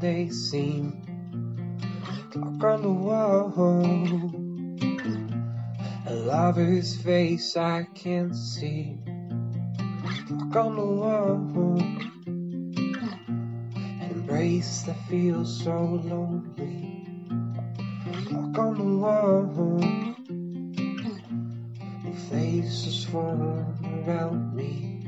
they seem. Clock on the wall. Lover's face I can't see. Clock on the wall. Embrace that feels so lonely. Clock on the wall faces form around me.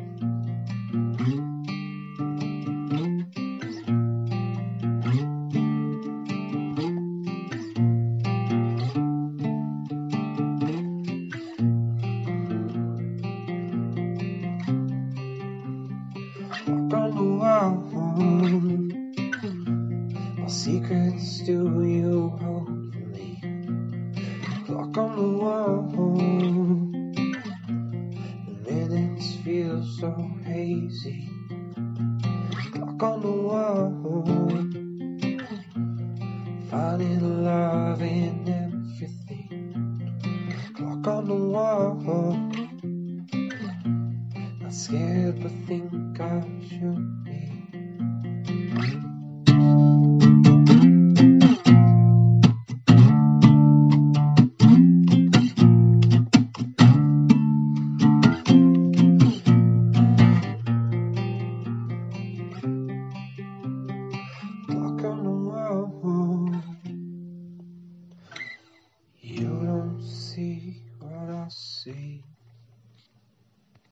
Secrets do mm. you hold for me? Clock on the wall The minutes feel so hazy. Clock on the wall, finding love in everything. Clock on the wall, not scared but think I should be.